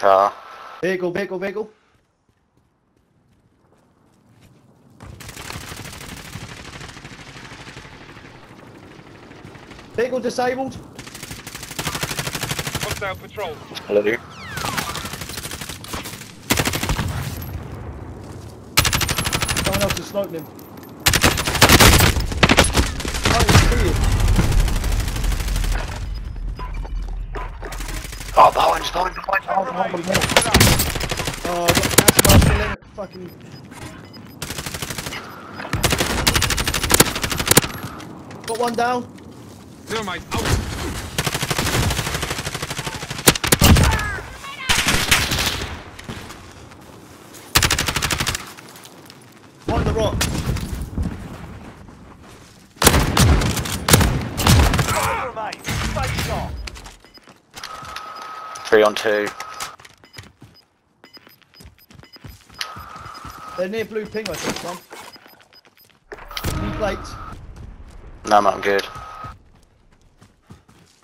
Car. Vehicle, vehicle, vehicle. Vehicle disabled. Hostile patrol. Hello. Someone else is sniping him. Oh, behind us, behind, behind, behind, behind, behind. Oh, I got gas mask in it. Fucking. Got one down. Thermite out. One on the rock. Three on two. They're near blue ping, I think, Tom. Blue plates. No, I'm not good. I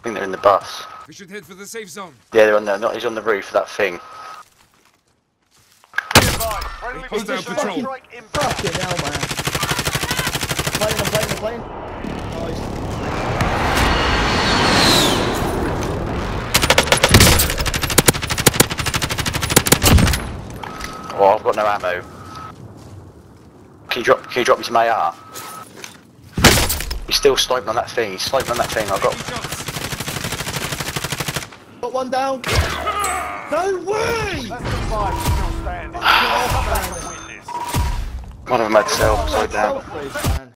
think they're in the bus. We should head for the safe zone. Yeah, they're on the, not, he's on the roof of that thing. Friendly Hostile patrol. Fucking hell, man. Playing, I'm playing, I'm playing. Oh, I've got no ammo. Can you drop, can you drop me some AR? He's still sniping on that thing, he's sniping on that thing, I've got... Got one down. No way! That's the five still standing. Come back and win this. One of them had self, side down.